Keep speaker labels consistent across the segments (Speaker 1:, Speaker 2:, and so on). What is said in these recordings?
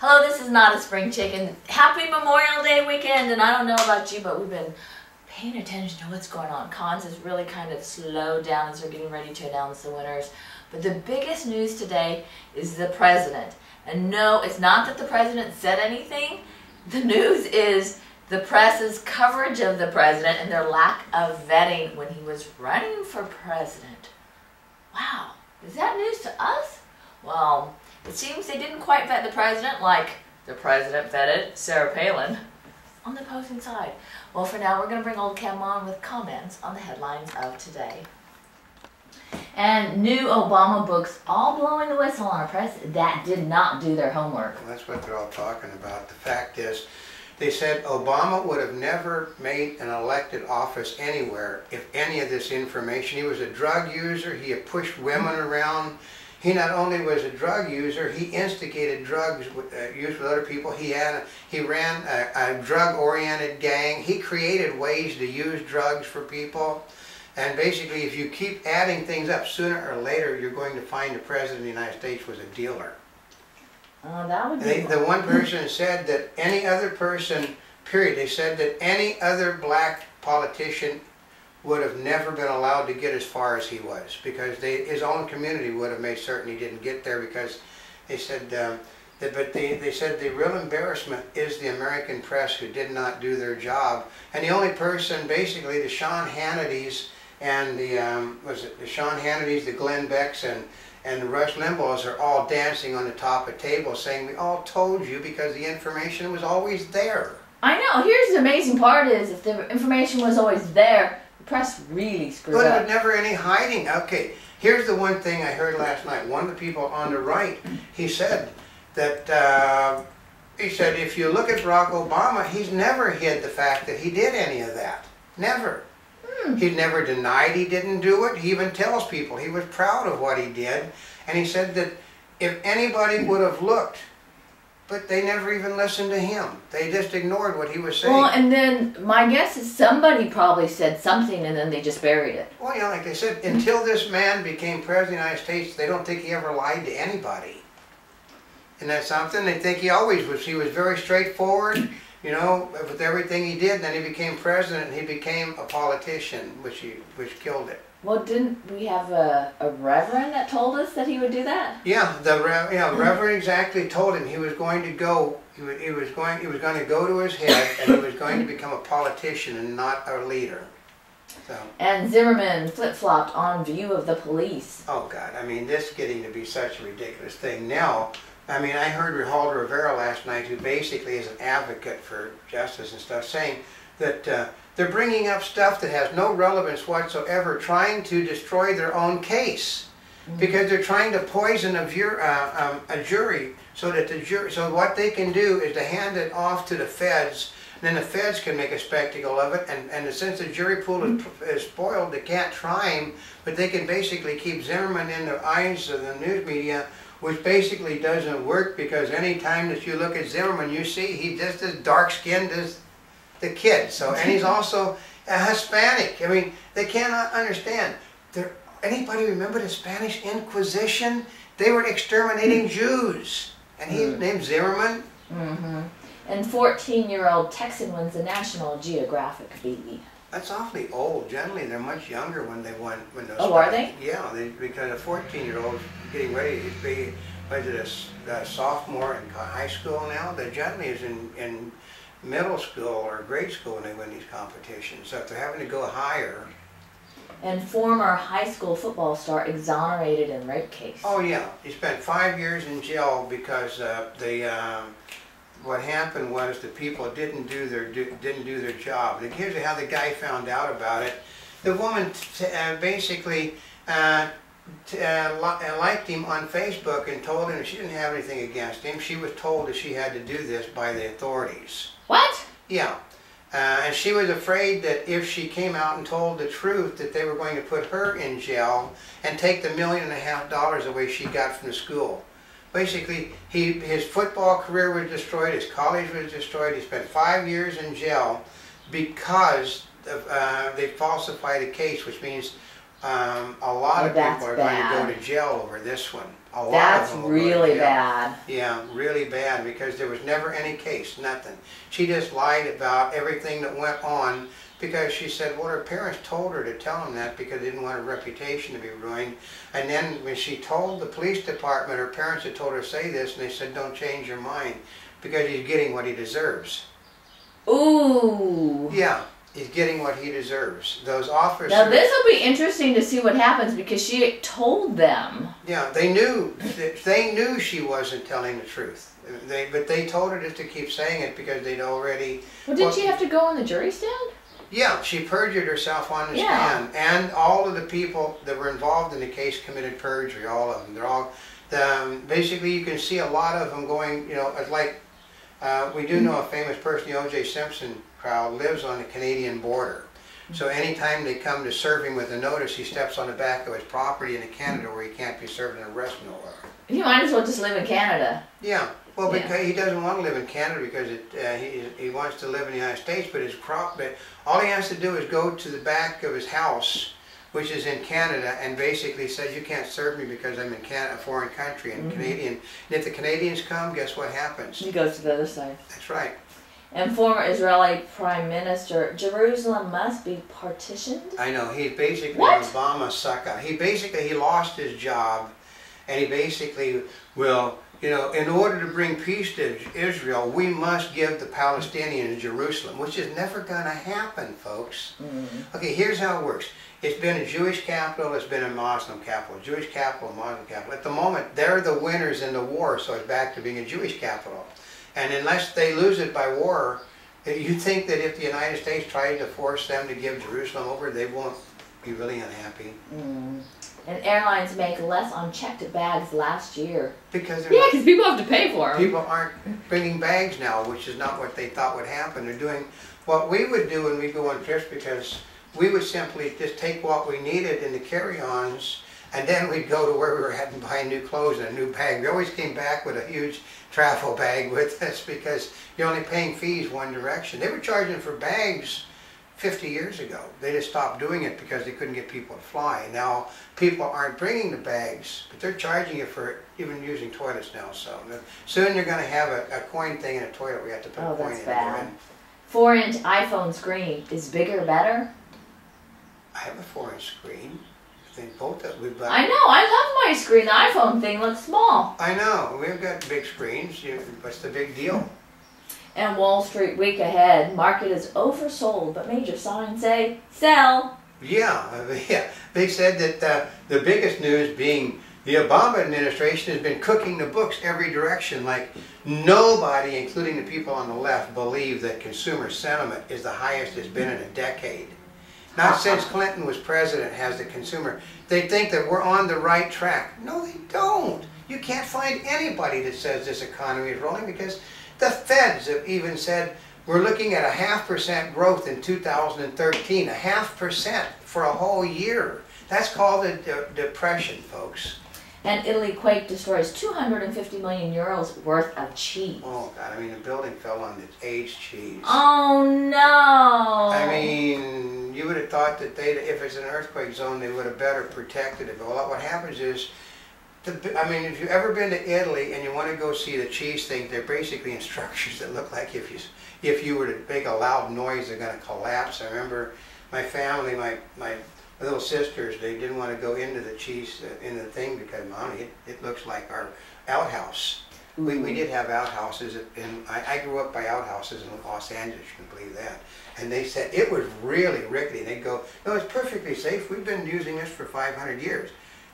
Speaker 1: Hello, this is not a spring chicken. Happy Memorial Day weekend, and I don't know about you, but we've been paying attention to what's going on. Cannes has really kind of slowed down as they're getting ready to announce the winners. But the biggest news today is the president. And no, it's not that the president said anything. The news is the press's coverage of the president and their lack of vetting when he was running for president. Wow, is that news to us? Well, it seems they didn't quite vet the president like the president vetted Sarah Palin on the opposing side. Well, for now, we're going to bring Oldecam on with comments on the headlines of today. And new Obama books all blowing the whistle on a press that did not do their homework.
Speaker 2: Well, that's what they're all talking about. The fact is, they said Obama would have never made an elected office anywhere if any of this information. He was a drug user. He had pushed women around. He not only was a drug user, he instigated drugs with, uh, use with other people. He had he ran a, a drug-oriented gang. He created ways to use drugs for people. And basically, if you keep adding things up, sooner or later, you're going to find the President of the United States was a dealer.
Speaker 1: Oh, that would be.
Speaker 2: They, the one person said that any other person, period, they said that any other black politician would have never been allowed to get as far as he was because they, his own community would have made certain he didn't get there because they said um, that, but they, they said the real embarrassment is the American press who did not do their job and the only person basically the Sean Hannity's and the um, was it the Sean Hannity's the Glenn Becks and and the Rush Limbaughs are all dancing on the top of tables saying we all told you because the information was always there.
Speaker 1: I know. Here's the amazing part is if the information was always there, the press really screwed
Speaker 2: But
Speaker 1: up.
Speaker 2: was never any hiding. Okay, here's the one thing I heard last night. One of the people on the right, he said that, uh, he said if you look at Barack Obama, he's never hid the fact that he did any of that. Never. He never denied he didn't do it. He even tells people he was proud of what he did. And he said that if anybody would have looked, but they never even listened to him. They just ignored what he was saying.
Speaker 1: Well, and then my guess is somebody probably said something and then they just buried it.
Speaker 2: Well, know, like I said, until this man became president of the United States, they don't think he ever lied to anybody. And that's something they think he always was. He was very straightforward, you know, with everything he did. Then he became president, and he became a politician, which he which killed it.
Speaker 1: Well, didn't we have a, a reverend that told us that he would do that?
Speaker 2: Yeah, the Re- yeah, Reverend exactly told him he was going to go. He was, he was going. He was going to go to his head, and he was going to become a politician and not a leader. So.
Speaker 1: And Zimmerman flip flopped on view of the police.
Speaker 2: Oh God, I mean, this is getting to be such a ridiculous thing now. I mean, I heard Geraldo Rivera last night, who basically is an advocate for justice and stuff, saying that uh, they're bringing up stuff that has no relevance whatsoever, trying to destroy their own case because they're trying to poison a, jur- uh, um, a jury so that the jury. So what they can do is to hand it off to the feds. And then the feds can make a spectacle of it, and, and since the jury pool is, is spoiled, they can't try him, but they can basically keep Zimmerman in the eyes of the news media which basically doesn't work because any time that you look at Zimmerman, you see he's just as dark skinned as the kid. So, and he's also a Hispanic. I mean, they cannot understand. There, anybody remember the Spanish Inquisition? They were exterminating hmm. Jews, and he's hmm. named Zimmerman.
Speaker 1: Mm-hmm. And 14-year-old Texan wins the National Geographic bee.
Speaker 2: That's awfully old. Generally, they're much younger when they won. When those
Speaker 1: Oh, are they?
Speaker 2: Yeah, they, because a 14-year-old getting ready to be, it a a, sophomore in high school now? They generally is in, in middle school or grade school when they win these competitions. So if they're having to go higher,
Speaker 1: And former high school football star exonerated in rape case.
Speaker 2: oh yeah, he spent five years in jail because uh, the um, what happened was the people didn't do their do, didn't do their job. And here's how the guy found out about it. The woman t- uh, basically uh, t- uh, li- uh, liked him on Facebook and told him she didn't have anything against him. She was told that she had to do this by the authorities.
Speaker 1: What?
Speaker 2: Yeah. Uh, and she was afraid that if she came out and told the truth, that they were going to put her in jail and take the million and a half dollars away she got from the school. Basically, he his football career was destroyed, his college was destroyed. He spent five years in jail because of, uh, they falsified a case, which means um, a lot of people are going to go to jail over this one. A lot
Speaker 1: That's
Speaker 2: of them.
Speaker 1: really
Speaker 2: yeah.
Speaker 1: bad.
Speaker 2: Yeah, really bad because there was never any case, nothing. She just lied about everything that went on because she said, well, her parents told her to tell them that because they didn't want her reputation to be ruined. And then when she told the police department, her parents had told her to say this, and they said, don't change your mind because he's getting what he deserves.
Speaker 1: Ooh.
Speaker 2: Yeah, he's getting what he deserves. Those officers.
Speaker 1: Now this will be interesting to see what happens because she told them.
Speaker 2: Yeah, they knew they knew she wasn't telling the truth. They, but they told her just to keep saying it because they'd already.
Speaker 1: Well, did
Speaker 2: Well-
Speaker 1: she have to go on the jury stand?
Speaker 2: Yeah, she perjured herself on the
Speaker 1: Yeah.
Speaker 2: stand, and all of the people that were involved in the case committed perjury. All of them. They're all. Um, basically, you can see a lot of them going. You know, like uh, we do know a famous person, the O.J. Simpson crowd, lives on the Canadian border. So anytime they come to serve him with a notice, he steps on the back of his property in Canada where he can't be served an arrest warrant.
Speaker 1: You might as well just live in Canada.
Speaker 2: Yeah, well,
Speaker 1: Yeah.
Speaker 2: because he doesn't want to live in Canada because it, uh, he, he wants to live in the United States, but his crop, but all he has to do is go to the back of his house, which is in Canada, and basically says, you can't serve me because I'm in Canada, a foreign country, and Canadian. And if the Canadians come, guess what happens?
Speaker 1: He goes to the other side.
Speaker 2: That's right.
Speaker 1: And former Israeli Prime Minister, Jerusalem must be partitioned.
Speaker 2: I know, he basically,
Speaker 1: What?
Speaker 2: Obama suck up. He basically, he lost his job, and he basically will, you know, in order to bring peace to Israel, we must give the Palestinians Jerusalem, which is never going to happen, folks. Mm. Okay, here's how it works. It's been a Jewish capital, it's been a Muslim capital. Jewish capital, Muslim capital. At the moment, they're the winners in the war, so it's back to being a Jewish capital. And unless they lose it by war, eh, you think that if the United States tried to force them to give Jerusalem over, they won't be really unhappy
Speaker 1: Mm. And airlines make less on checked bags last year.
Speaker 2: because
Speaker 1: Yeah, because people have to pay for them.
Speaker 2: people aren't bringing bags now, which is not what they thought would happen. They're doing what we would do when we go on trips because we would simply just take what we needed in the carry-ons and then we'd go to where we were heading and buy new clothes and a new bag. We always came back with a huge travel bag with us because you're only paying fees one direction. They were charging for bags 50 years ago. They just stopped doing it because they couldn't get people to fly. Now people aren't bringing the bags, but they're charging you for even using toilets now. So soon you're going to have a, a coin thing in a toilet. We have to put
Speaker 1: Oh,
Speaker 2: a coin in
Speaker 1: bad.
Speaker 2: it.
Speaker 1: Four inch iPhone screen is bigger better?
Speaker 2: I have a four-inch screen. Both we've got.
Speaker 1: I know, I love my screen. The iPhone thing looks small.
Speaker 2: I know we've got big screens. You, what's the big deal?
Speaker 1: And Wall Street week ahead, market is oversold, but major signs say sell.
Speaker 2: Yeah, yeah. They said that uh, the biggest news being the Obama administration has been cooking the books every direction. Like nobody, including the people on the left, believe that consumer sentiment is the highest it's been in a decade. Not since Clinton was president has the consumer. They think that we're on the right track. No, they don't. You can't find anybody that says this economy is rolling because the feds have even said we're looking at a half percent growth in 2013, a half percent for a whole year. That's called a de- depression, folks.
Speaker 1: And Italy quake destroys 250 million euros worth of cheese.
Speaker 2: Oh God, I mean the building fell on its aged cheese.
Speaker 1: Oh no!
Speaker 2: They, if it's an earthquake zone, they would have better protected it. But what happens is, the, I mean, if you've ever been to Italy and you want to go see the cheese thing, they're basically in structures that look like if you if you were to make a loud noise, they're going to collapse. I remember my family, my my little sisters, they didn't want to go into the cheese uh, in the thing because, mommy, it, it looks like our outhouse. We, we mm-hmm. did have outhouses, and I, I grew up by outhouses in Los Angeles, you can believe that. And they said it was really rickety. They'd go, no, it's perfectly safe. We've been using this for 500 years.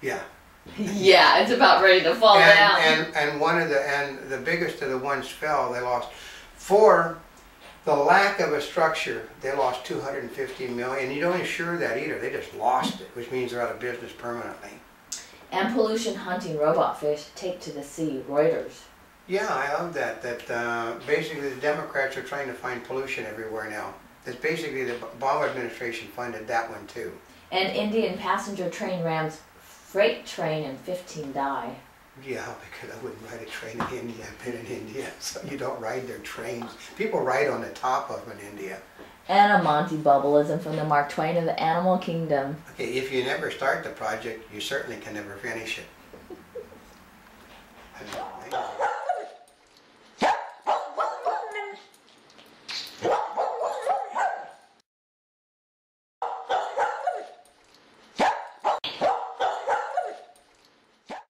Speaker 2: Yeah.
Speaker 1: yeah, it's about ready to fall down.
Speaker 2: And, and, and one of the, and the biggest of the ones fell, they lost. For the lack of a structure, they lost 250 million. You don't insure that either. They just lost it, which means they're out of business permanently.
Speaker 1: And pollution hunting robot fish take to the sea. Reuters.
Speaker 2: Yeah, I love that. That uh, basically the Democrats are trying to find pollution everywhere now. It's basically the Obama administration funded that one too.
Speaker 1: And Indian passenger train rams freight train and 15 die.
Speaker 2: Yeah, because I wouldn't ride a train in India. I've been in India, so you don't ride their trains. People ride on the top of them in India
Speaker 1: and a Monty Bubbleism from the Mark Twain of the Animal Kingdom.
Speaker 2: Okay, if you never start the project, you certainly can never finish it.